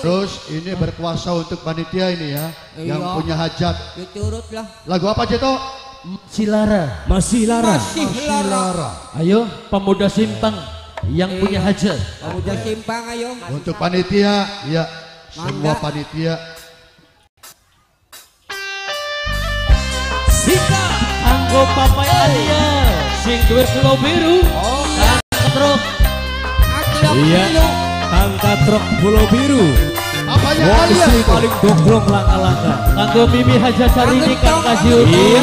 Terus ini berkuasa untuk panitia ini ya, yang Iya. punya hajat. Diturut lah. Lagu apa Ceto? Silara. Masih Lara. Masih lara. Ayo pemuda simpang yang punya hajat. Pemuda simpang ayo. Untuk panitia, ya semua panitia. Sika. Anggo papai alia. Sing duwe pulau biru. Oh, Ketruk. akilok Iya. Angkat truk Pulau Biru. Apanya Wong alia? si paling dongkrong langkah-langkah. Anggo mimi hajat cari ini kang kasih Iya.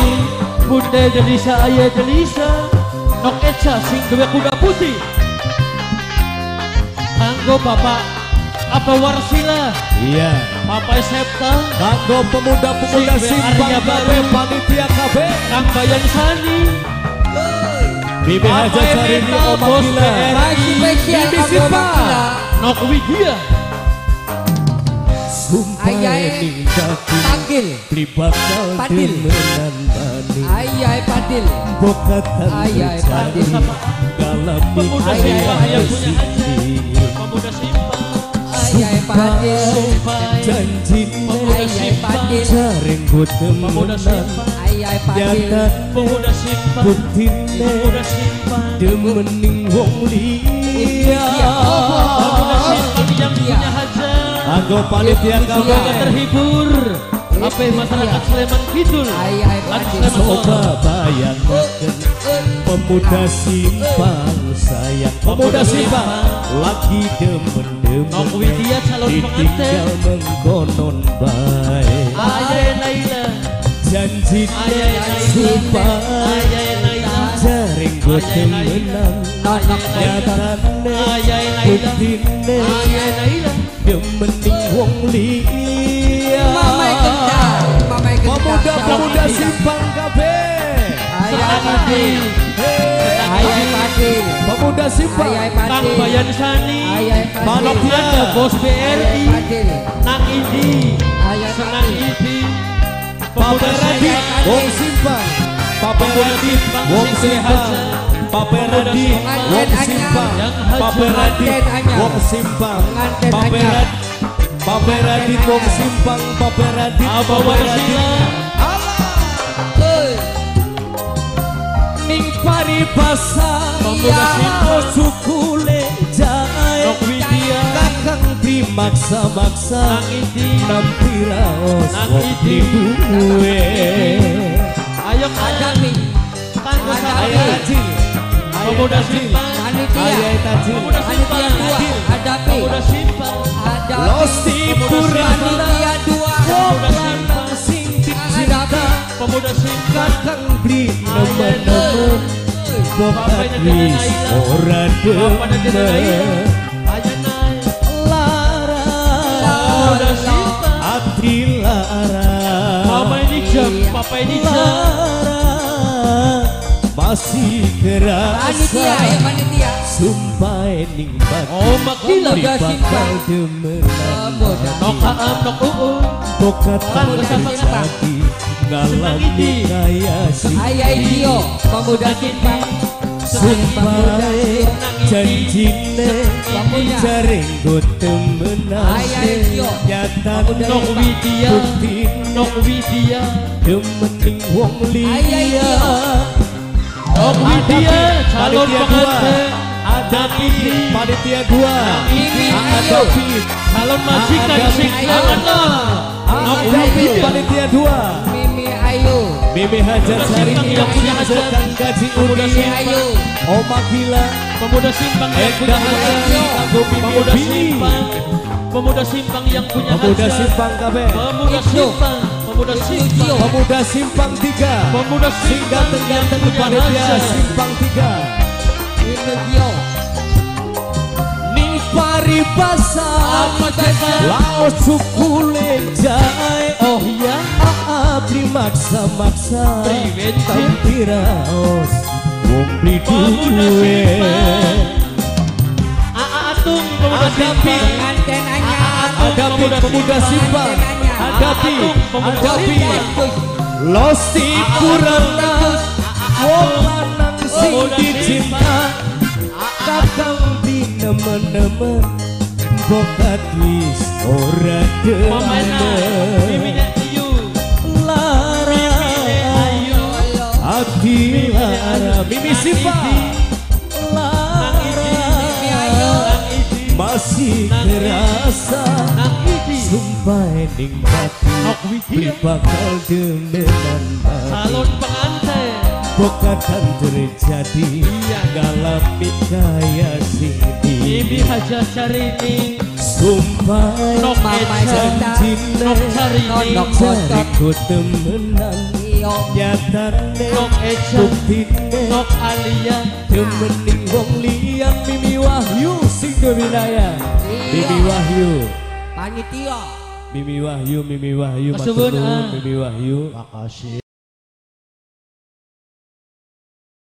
Bunda jelisa ayah jelisa. Nok eca sing duwe kuda putih. Anggo bapak apa warsila. Iya. Papai Septa. Kanggo pemuda-pemuda Si simpang Baru. panitia KB. Kang Bayan Sani. Bibi Haja yang minta Oma Gila. Nok Widya. Sumpah ini dati. Panggil. Bakal Padil. Ayai Padil. Bokatan Ayai, mencari Padil. dalam Pemuda Ayai, simpang Ayai. yang punya hajat. Pemuda simpang. Ayai Padil. Sumpah. janji Ayai Padil. jaring ku Pemuda temenan simpang. Ayai Padil. nyata Pemuda simpang. buktine Pemuda simpang. demening wong liya Anggo panitia kabar terhibur. Apa masyarakat Sleman Kidul. Coba bayangkan pemuda simpang sayang. Pemuda simpang. lagi Nok Widya calon ditinggal mengkonon baik. Ayah Naila. janji Ayah Naila. sumpah Ayah Naila. jaring temenan Nonok nyatane Ayah Naila. Ayah wong liya Mamai gendang. Mamai gendang. pemuda-pemuda simpang kabeh Ayai Padil. Ayai Padil. pemuda simpang Padil. Bayan Sani. Manok ada bos BRI. Nang. Ayai Senang. Idi. Pape Radit, Wong Simpang. Pape Radit, Wong Simpang. Pape Radit, Wong Simpang. Pape Radit, Wong Simpang. Pape Radit, Pape Radit, Wong Simpang. Pape Radit, Apa Pape warsila. Radit. Hei. Ning paribasa, Pemuda Simpang. suku lejai. Nok Widya. Kakang dimaksa-maksa. Nampi raos, Idi. duwe. Ayo saya. Ayah Tajil, simpang. Panitia. Ayah Tajil. Bokat wis ora demen lara lara Papa ini jam. Papa ini masih ya kerasa sumpah batu Oh bakal Pemuda. Nok aam nok uu. bokat. Sumpah janjine jaring go temenan Ayai Dio. nyata Nok Widya. Nok Widya. demening wong liya. Nok Widya. Calon pengantin. ada ini panitia dua Ini ada ayo. Pit Calon majikan sing lah. Nok Widya. panitia dua Mimi Hajar Sari Yang punya hajat. Sedang gaji Pemuda uni. Oma gila Pemuda simpang yang punya Eda hajat. Hajar Kanggo Pemuda simpang. Pemuda simpang yang punya Pemuda hajat. simpang kabeh Pemuda Itu. simpang. Pemuda simpang. Pemuda simpang tiga Pemuda simpang yang punya panitia hajat. simpang tiga kata? Laos suku lejai Oh ya. Abri maksa-maksa Priwet, Tapi raos. Wong duwe. Atung pemuda Ada simpang. Pengantin anyar. Ada pi pemuda simpang Ada pi. Ada pi. Losti kurana Wong lanang sing dicinta Kakang di nemen-nemen Bokat wis ora demen Hati lara Mimi Lara Idi Masih terasa Sumpah ning Nok Widya. Beli bakal demenan Salon pengantin Bokatan terjadi Iya. Galami kaya sini Bibi Haja Syahrini Sumpah Nok. Cinta Nok Syahrini Nok. Jadiku temenan Iyo. Nyatane Nok Eca Buktine Nok Alia Temening wong liyan Mimi Wahyu Sing wilayah Iya. Mimi Wahyu Panitia. Mimi Wahyu Mimi Wahyu Matur ah. Mimi Wahyu Makasih.